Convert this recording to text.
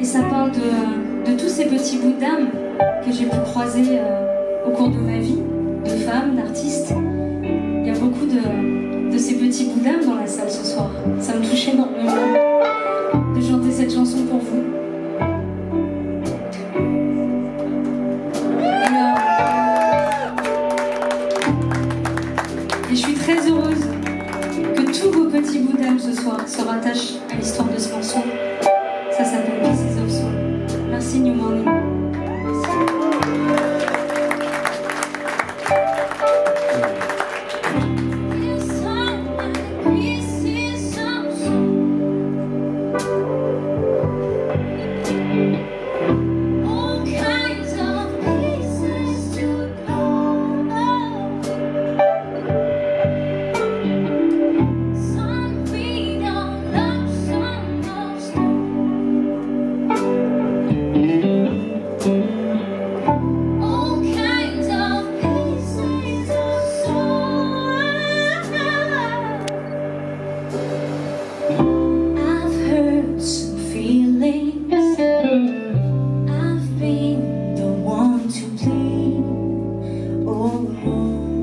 Et ça parle de, de tous ces petits bouts d'âme que j'ai pu croiser euh, au cours de ma vie, de femmes, d'artistes. Il y a beaucoup de, de ces petits bouts d'âme dans la salle ce soir. Ça me touche énormément de chanter cette chanson pour vous. Et euh, je suis très heureuse petits bouts d'âme ce soir se rattachent à l'histoire de ce morceau. home.